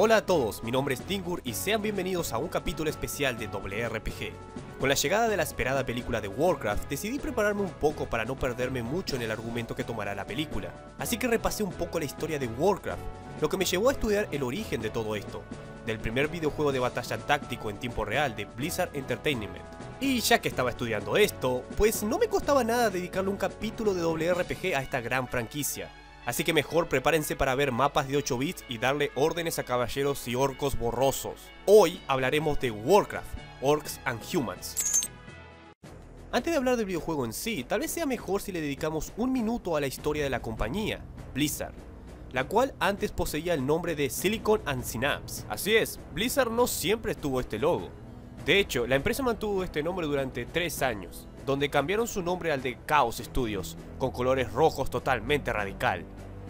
Hola a todos, mi nombre es Dingur y sean bienvenidos a un capítulo especial de WRPG. Con la llegada de la esperada película de Warcraft, decidí prepararme un poco para no perderme mucho en el argumento que tomará la película, así que repasé un poco la historia de Warcraft, lo que me llevó a estudiar el origen de todo esto, del primer videojuego de batalla táctico en tiempo real de Blizzard Entertainment. Y ya que estaba estudiando esto, pues no me costaba nada dedicarle un capítulo de WRPG a esta gran franquicia, Así que mejor prepárense para ver mapas de 8 bits y darle órdenes a caballeros y orcos borrosos. Hoy hablaremos de Warcraft, Orcs and Humans. Antes de hablar del videojuego en sí, tal vez sea mejor si le dedicamos un minuto a la historia de la compañía, Blizzard, la cual antes poseía el nombre de Silicon and Synapse. Así es, Blizzard no siempre estuvo este logo. De hecho, la empresa mantuvo este nombre durante 3 años, donde cambiaron su nombre al de Chaos Studios, con colores rojos totalmente radical.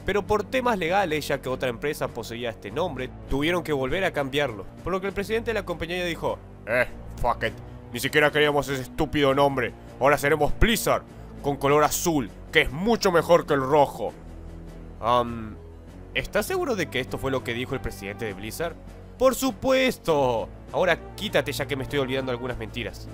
Pero por temas legales, ya que otra empresa poseía este nombre, tuvieron que volver a cambiarlo, por lo que el presidente de la compañía dijo, Eh, fuck it, ni siquiera queríamos ese estúpido nombre, ahora seremos Blizzard, con color azul, que es mucho mejor que el rojo. Um, ¿estás seguro de que esto fue lo que dijo el presidente de Blizzard? ¡Por supuesto! Ahora quítate ya que me estoy olvidando algunas mentiras.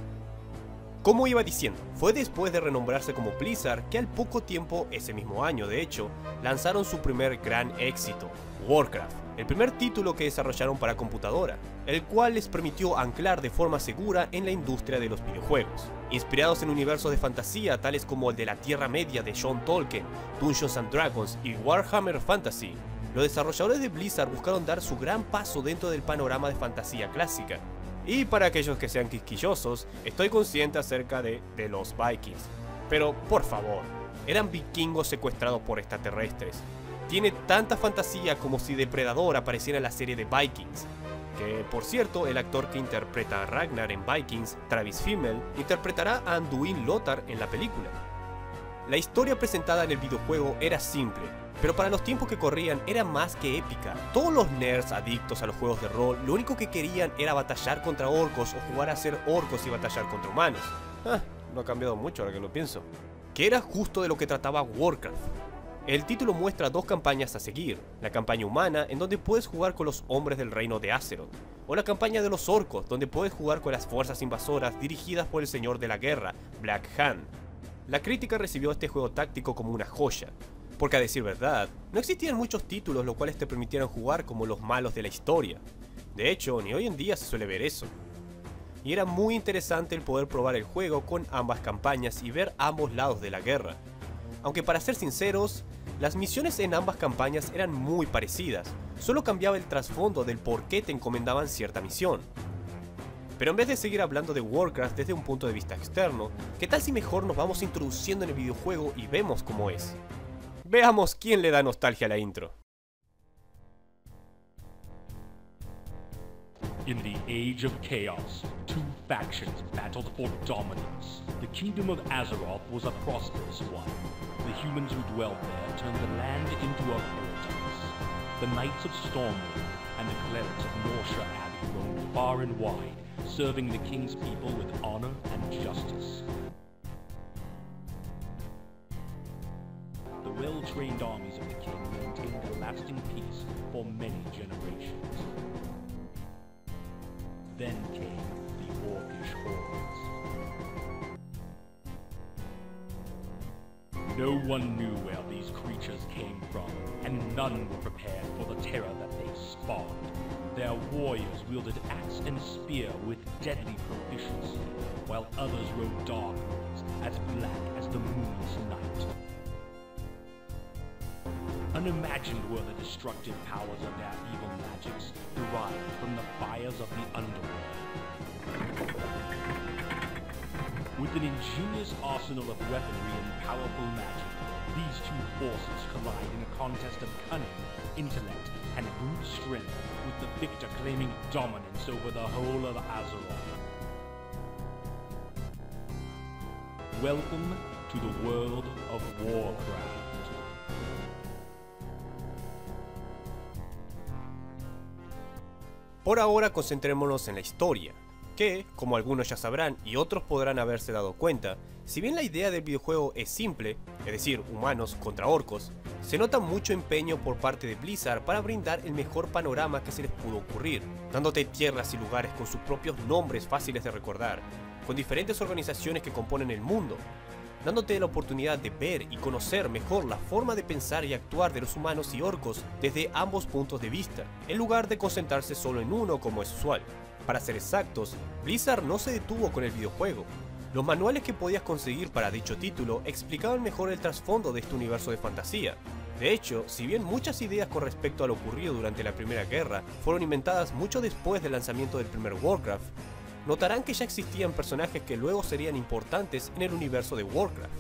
Como iba diciendo, fue después de renombrarse como Blizzard que al poco tiempo, ese mismo año de hecho, lanzaron su primer gran éxito, Warcraft, el primer título que desarrollaron para computadora, el cual les permitió anclar de forma segura en la industria de los videojuegos. Inspirados en universos de fantasía tales como el de la Tierra Media de John Tolkien, Dungeons and Dragons y Warhammer Fantasy, los desarrolladores de Blizzard buscaron dar su gran paso dentro del panorama de fantasía clásica, y para aquellos que sean quisquillosos, estoy consciente acerca de, de los vikings. Pero, por favor, eran vikingos secuestrados por extraterrestres. Tiene tanta fantasía como si Depredador apareciera en la serie de Vikings. Que, por cierto, el actor que interpreta a Ragnar en Vikings, Travis Fimmel, interpretará a Anduin Lothar en la película. La historia presentada en el videojuego era simple, pero para los tiempos que corrían era más que épica. Todos los nerds adictos a los juegos de rol lo único que querían era batallar contra orcos o jugar a ser orcos y batallar contra humanos. Ah, no ha cambiado mucho ahora que lo pienso. Que era justo de lo que trataba Warcraft. El título muestra dos campañas a seguir, la campaña humana en donde puedes jugar con los hombres del reino de Azeroth, o la campaña de los orcos donde puedes jugar con las fuerzas invasoras dirigidas por el señor de la guerra, Black Hand. La crítica recibió este juego táctico como una joya, porque a decir verdad, no existían muchos títulos los cuales te permitieran jugar como los malos de la historia. De hecho, ni hoy en día se suele ver eso. Y era muy interesante el poder probar el juego con ambas campañas y ver ambos lados de la guerra. Aunque para ser sinceros, las misiones en ambas campañas eran muy parecidas, solo cambiaba el trasfondo del por qué te encomendaban cierta misión. Pero en vez de seguir hablando de Warcraft desde un punto de vista externo, ¿qué tal si mejor nos vamos introduciendo en el videojuego y vemos cómo es? Veamos quién le da nostalgia a la intro. In the Age of Chaos, two factions battled for dominance. The kingdom of Azeroth was a prosperous one. The humans who dwelled there turned the land into a paradise. The Knights of Stormwind and the clerics of Norsha Abbey roamed far and wide, serving the king's people with honor and justice. The well-trained armies of the king maintained a lasting peace for many generations. Then came the Orcish hordes. No one knew where these creatures came from, and none were prepared for the terror that they spawned. Their warriors wielded axe and spear with deadly proficiency, while others rode dark as black as the moonless night. Unimagined were the destructive powers of their evil magics, derived from the fires of the underworld. With an ingenious arsenal of weaponry and powerful magic, these two forces collide in a contest of cunning, intellect, and brute strength, with the victor claiming dominance over the whole of Azeroth. Welcome to the world of Warcraft. Por ahora concentrémonos en la historia. que, como algunos ya sabrán y otros podrán haberse dado cuenta, si bien la idea del videojuego es simple, es decir, humanos contra orcos, se nota mucho empeño por parte de Blizzard para brindar el mejor panorama que se les pudo ocurrir, dándote tierras y lugares con sus propios nombres fáciles de recordar, con diferentes organizaciones que componen el mundo, dándote la oportunidad de ver y conocer mejor la forma de pensar y actuar de los humanos y orcos desde ambos puntos de vista, en lugar de concentrarse solo en uno como es usual. Para ser exactos, Blizzard no se detuvo con el videojuego, los manuales que podías conseguir para dicho título explicaban mejor el trasfondo de este universo de fantasía. De hecho, si bien muchas ideas con respecto a lo ocurrido durante la Primera Guerra fueron inventadas mucho después del lanzamiento del primer Warcraft, notarán que ya existían personajes que luego serían importantes en el universo de Warcraft,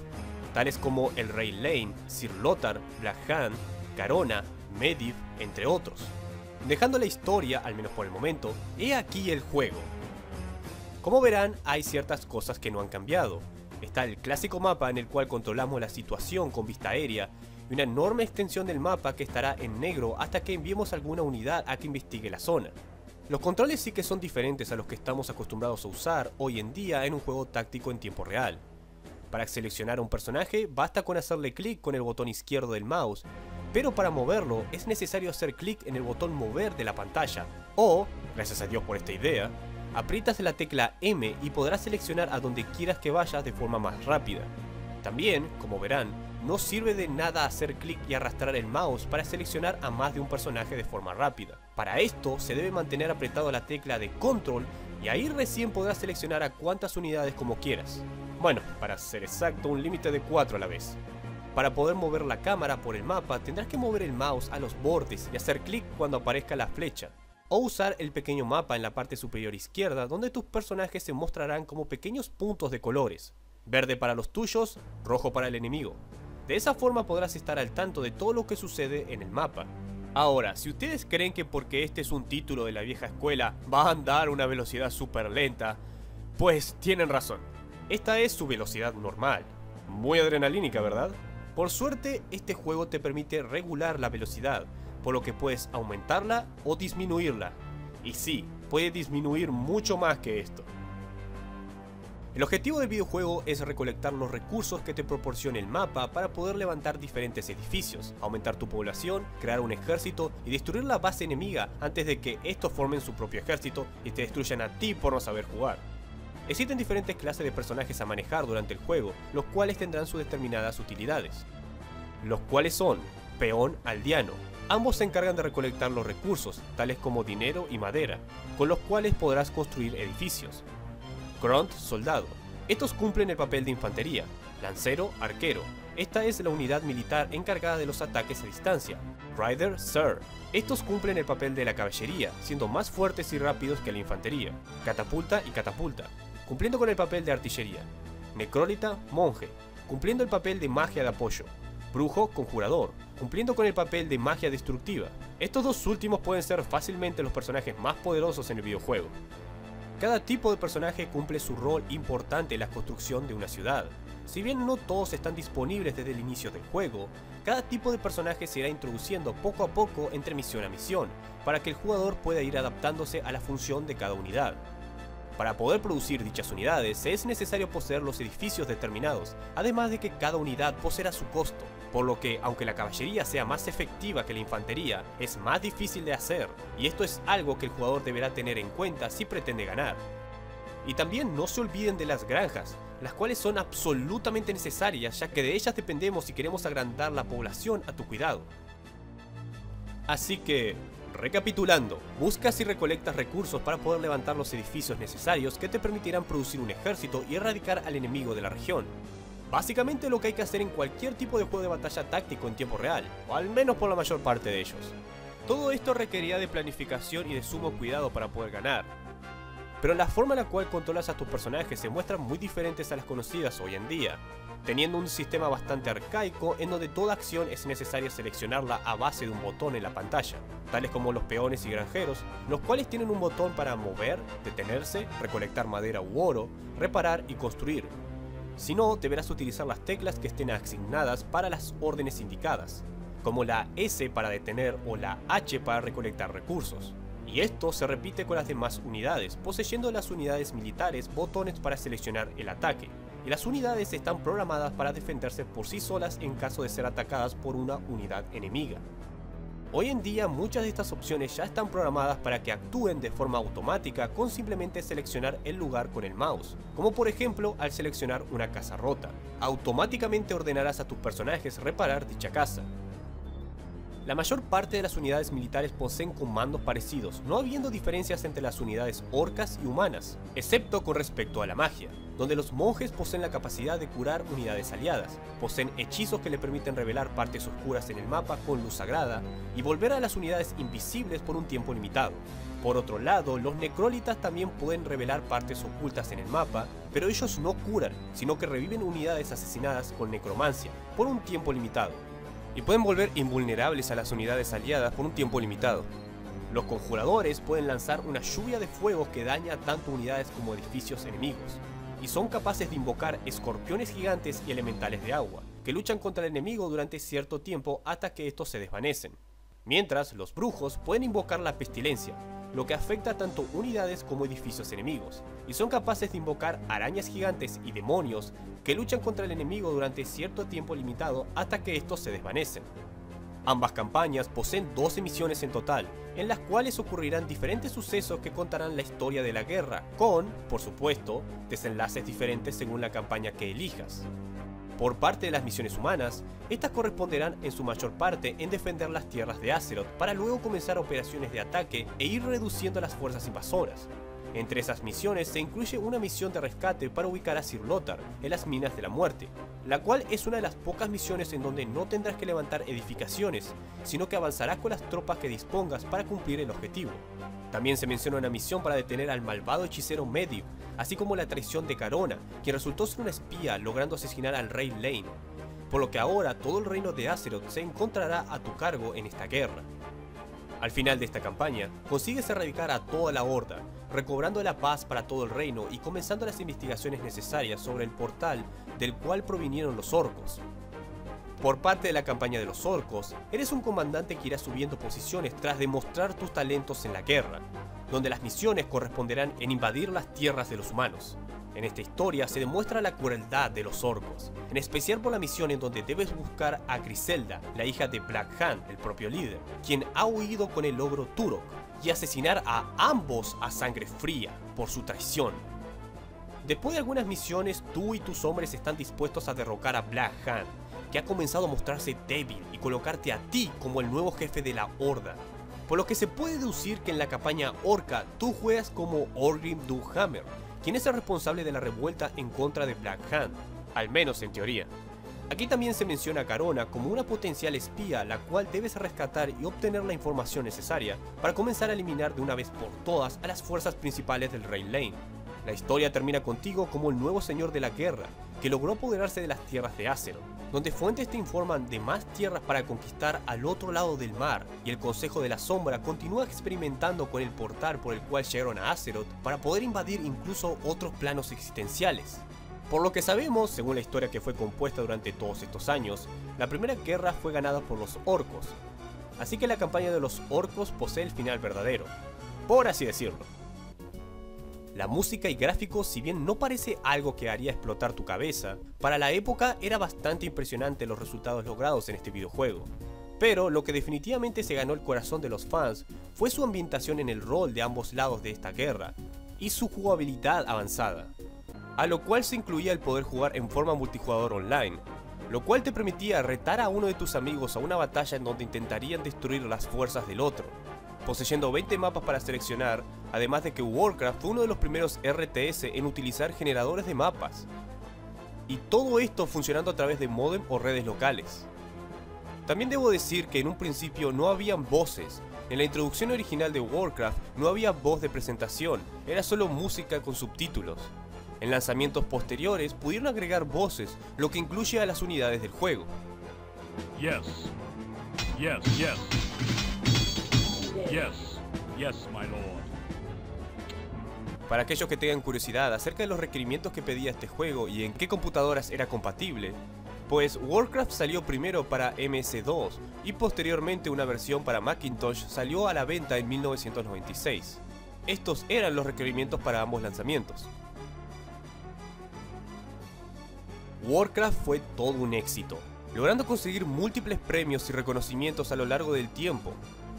tales como el Rey Lane, Sir Lothar, Black Hand, Garona, Medivh, entre otros. Dejando la historia, al menos por el momento, he aquí el juego, como verán, hay ciertas cosas que no han cambiado. Está el clásico mapa en el cual controlamos la situación con vista aérea y una enorme extensión del mapa que estará en negro hasta que enviemos alguna unidad a que investigue la zona. Los controles sí que son diferentes a los que estamos acostumbrados a usar hoy en día en un juego táctico en tiempo real. Para seleccionar a un personaje basta con hacerle clic con el botón izquierdo del mouse, pero para moverlo es necesario hacer clic en el botón mover de la pantalla, o, gracias a Dios por esta idea, aprietas la tecla M y podrás seleccionar a donde quieras que vayas de forma más rápida. También, como verán, no sirve de nada hacer clic y arrastrar el mouse para seleccionar a más de un personaje de forma rápida. Para esto se debe mantener apretado la tecla de control y ahí recién podrás seleccionar a cuantas unidades como quieras. Bueno, para ser exacto, un límite de 4 a la vez. Para poder mover la cámara por el mapa tendrás que mover el mouse a los bordes y hacer clic cuando aparezca la flecha o usar el pequeño mapa en la parte superior izquierda donde tus personajes se mostrarán como pequeños puntos de colores, verde para los tuyos, rojo para el enemigo. De esa forma podrás estar al tanto de todo lo que sucede en el mapa. Ahora, si ustedes creen que porque este es un título de la vieja escuela va a andar a una velocidad súper lenta, pues tienen razón. Esta es su velocidad normal. Muy adrenalínica, ¿verdad? Por suerte, este juego te permite regular la velocidad, por lo que puedes aumentarla o disminuirla. Y sí, puede disminuir mucho más que esto. El objetivo del videojuego es recolectar los recursos que te proporciona el mapa para poder levantar diferentes edificios, aumentar tu población, crear un ejército y destruir la base enemiga antes de que estos formen su propio ejército y te destruyan a ti por no saber jugar. Existen diferentes clases de personajes a manejar durante el juego, los cuales tendrán sus determinadas utilidades. Los cuales son peón aldeano, Ambos se encargan de recolectar los recursos, tales como dinero y madera, con los cuales podrás construir edificios. Grunt, soldado. Estos cumplen el papel de infantería. Lancero, arquero. Esta es la unidad militar encargada de los ataques a distancia. Rider, Sir. Estos cumplen el papel de la caballería, siendo más fuertes y rápidos que la infantería. Catapulta y catapulta, cumpliendo con el papel de artillería. Necrólita, monje, cumpliendo el papel de magia de apoyo brujo conjurador, cumpliendo con el papel de magia destructiva. Estos dos últimos pueden ser fácilmente los personajes más poderosos en el videojuego. Cada tipo de personaje cumple su rol importante en la construcción de una ciudad. Si bien no todos están disponibles desde el inicio del juego, cada tipo de personaje se irá introduciendo poco a poco entre misión a misión, para que el jugador pueda ir adaptándose a la función de cada unidad. Para poder producir dichas unidades es necesario poseer los edificios determinados, además de que cada unidad poseerá su costo, por lo que aunque la caballería sea más efectiva que la infantería, es más difícil de hacer, y esto es algo que el jugador deberá tener en cuenta si pretende ganar. Y también no se olviden de las granjas, las cuales son absolutamente necesarias ya que de ellas dependemos si queremos agrandar la población a tu cuidado. Así que, Recapitulando, buscas y recolectas recursos para poder levantar los edificios necesarios que te permitirán producir un ejército y erradicar al enemigo de la región. Básicamente lo que hay que hacer en cualquier tipo de juego de batalla táctico en tiempo real, o al menos por la mayor parte de ellos. Todo esto requería de planificación y de sumo cuidado para poder ganar, pero la forma en la cual controlas a tus personajes se muestran muy diferentes a las conocidas hoy en día, teniendo un sistema bastante arcaico en donde toda acción es necesaria seleccionarla a base de un botón en la pantalla, tales como los peones y granjeros, los cuales tienen un botón para mover, detenerse, recolectar madera u oro, reparar y construir. Si no, deberás utilizar las teclas que estén asignadas para las órdenes indicadas, como la S para detener o la H para recolectar recursos. Y esto se repite con las demás unidades, poseyendo las unidades militares botones para seleccionar el ataque, y las unidades están programadas para defenderse por sí solas en caso de ser atacadas por una unidad enemiga. Hoy en día muchas de estas opciones ya están programadas para que actúen de forma automática con simplemente seleccionar el lugar con el mouse, como por ejemplo al seleccionar una casa rota. Automáticamente ordenarás a tus personajes reparar dicha casa, la mayor parte de las unidades militares poseen comandos parecidos, no habiendo diferencias entre las unidades orcas y humanas, excepto con respecto a la magia, donde los monjes poseen la capacidad de curar unidades aliadas, poseen hechizos que le permiten revelar partes oscuras en el mapa con luz sagrada y volver a las unidades invisibles por un tiempo limitado. Por otro lado, los necrólitas también pueden revelar partes ocultas en el mapa, pero ellos no curan, sino que reviven unidades asesinadas con necromancia, por un tiempo limitado y pueden volver invulnerables a las unidades aliadas por un tiempo limitado. Los conjuradores pueden lanzar una lluvia de fuego que daña tanto unidades como edificios enemigos, y son capaces de invocar escorpiones gigantes y elementales de agua, que luchan contra el enemigo durante cierto tiempo hasta que estos se desvanecen. Mientras, los brujos pueden invocar la pestilencia, lo que afecta tanto unidades como edificios enemigos, y son capaces de invocar arañas gigantes y demonios que luchan contra el enemigo durante cierto tiempo limitado hasta que estos se desvanecen. Ambas campañas poseen 12 misiones en total, en las cuales ocurrirán diferentes sucesos que contarán la historia de la guerra, con, por supuesto, desenlaces diferentes según la campaña que elijas. Por parte de las misiones humanas, estas corresponderán en su mayor parte en defender las tierras de Azeroth para luego comenzar operaciones de ataque e ir reduciendo las fuerzas invasoras. Entre esas misiones se incluye una misión de rescate para ubicar a Sir Lothar en las Minas de la Muerte, la cual es una de las pocas misiones en donde no tendrás que levantar edificaciones, sino que avanzarás con las tropas que dispongas para cumplir el objetivo. También se menciona una misión para detener al malvado hechicero Medio, así como la traición de Carona, quien resultó ser una espía logrando asesinar al rey Lane, por lo que ahora todo el reino de Azeroth se encontrará a tu cargo en esta guerra. Al final de esta campaña, consigues erradicar a toda la horda, recobrando la paz para todo el reino y comenzando las investigaciones necesarias sobre el portal del cual provinieron los orcos. Por parte de la campaña de los orcos, eres un comandante que irá subiendo posiciones tras demostrar tus talentos en la guerra, donde las misiones corresponderán en invadir las tierras de los humanos. En esta historia se demuestra la crueldad de los orcos, en especial por la misión en donde debes buscar a Griselda, la hija de Black Hand, el propio líder, quien ha huido con el ogro Turok, y asesinar a ambos a sangre fría por su traición. Después de algunas misiones, tú y tus hombres están dispuestos a derrocar a Black Hand, que ha comenzado a mostrarse débil y colocarte a ti como el nuevo jefe de la Horda. Por lo que se puede deducir que en la campaña Orca tú juegas como Orgrim Doomhammer, quien es el responsable de la revuelta en contra de Black Hand, al menos en teoría. Aquí también se menciona a Carona como una potencial espía la cual debes rescatar y obtener la información necesaria para comenzar a eliminar de una vez por todas a las fuerzas principales del Rey Lane. La historia termina contigo como el nuevo señor de la guerra, que logró apoderarse de las tierras de Azeroth, donde fuentes te informan de más tierras para conquistar al otro lado del mar, y el Consejo de la Sombra continúa experimentando con el portal por el cual llegaron a Azeroth para poder invadir incluso otros planos existenciales. Por lo que sabemos, según la historia que fue compuesta durante todos estos años, la primera guerra fue ganada por los orcos, así que la campaña de los orcos posee el final verdadero, por así decirlo. La música y gráficos, si bien no parece algo que haría explotar tu cabeza, para la época era bastante impresionante los resultados logrados en este videojuego. Pero lo que definitivamente se ganó el corazón de los fans fue su ambientación en el rol de ambos lados de esta guerra, y su jugabilidad avanzada, a lo cual se incluía el poder jugar en forma multijugador online, lo cual te permitía retar a uno de tus amigos a una batalla en donde intentarían destruir las fuerzas del otro, poseyendo 20 mapas para seleccionar, además de que Warcraft fue uno de los primeros RTS en utilizar generadores de mapas. Y todo esto funcionando a través de modem o redes locales. También debo decir que en un principio no habían voces, en la introducción original de Warcraft no había voz de presentación, era solo música con subtítulos. En lanzamientos posteriores pudieron agregar voces, lo que incluye a las unidades del juego. Yes. Yes, yes. Yes. Yes, my lord. Para aquellos que tengan curiosidad acerca de los requerimientos que pedía este juego y en qué computadoras era compatible, pues Warcraft salió primero para MS2 y posteriormente una versión para Macintosh salió a la venta en 1996. Estos eran los requerimientos para ambos lanzamientos. Warcraft fue todo un éxito, logrando conseguir múltiples premios y reconocimientos a lo largo del tiempo.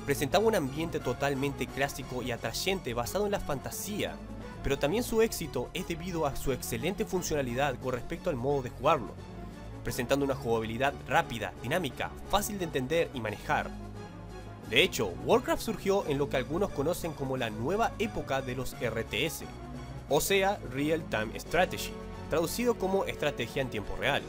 Presentaba un ambiente totalmente clásico y atrayente basado en la fantasía, pero también su éxito es debido a su excelente funcionalidad con respecto al modo de jugarlo, presentando una jugabilidad rápida, dinámica, fácil de entender y manejar. De hecho, Warcraft surgió en lo que algunos conocen como la nueva época de los RTS, o sea, Real Time Strategy, traducido como estrategia en tiempo real.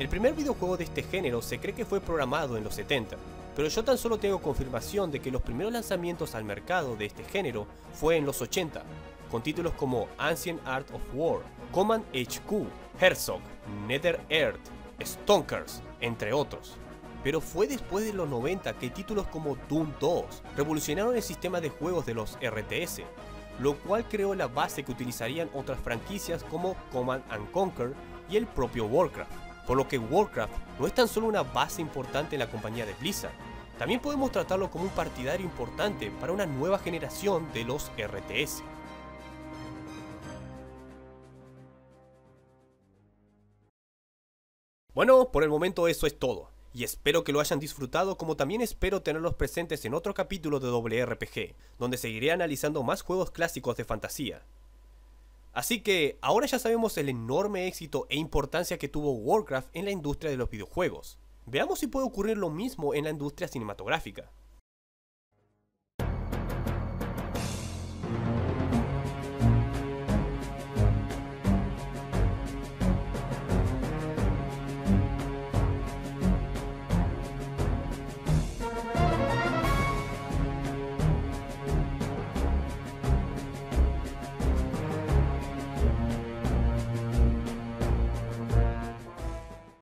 El primer videojuego de este género se cree que fue programado en los 70, pero yo tan solo tengo confirmación de que los primeros lanzamientos al mercado de este género fue en los 80, con títulos como Ancient Art of War, Command HQ, Herzog, Nether Earth, Stonkers, entre otros. Pero fue después de los 90 que títulos como Doom 2 revolucionaron el sistema de juegos de los RTS, lo cual creó la base que utilizarían otras franquicias como Command and Conquer y el propio Warcraft. Por lo que Warcraft no es tan solo una base importante en la compañía de Blizzard, también podemos tratarlo como un partidario importante para una nueva generación de los RTS. Bueno, por el momento eso es todo, y espero que lo hayan disfrutado como también espero tenerlos presentes en otro capítulo de WRPG, donde seguiré analizando más juegos clásicos de fantasía. Así que ahora ya sabemos el enorme éxito e importancia que tuvo Warcraft en la industria de los videojuegos. Veamos si puede ocurrir lo mismo en la industria cinematográfica.